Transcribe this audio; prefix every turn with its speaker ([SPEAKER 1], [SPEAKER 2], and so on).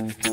[SPEAKER 1] Mm-hmm.